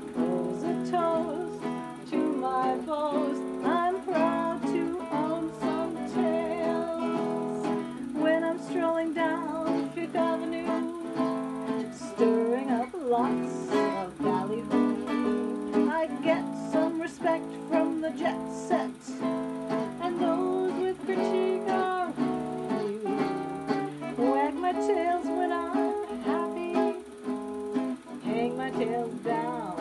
propose a toast to my boast. I'm proud to own some tails when I'm strolling down Fifth Avenue, stirring up lots of valley hoo. I get some respect from the jet set, and those with critique are. Wag my tails when I'm happy, hang my tails down.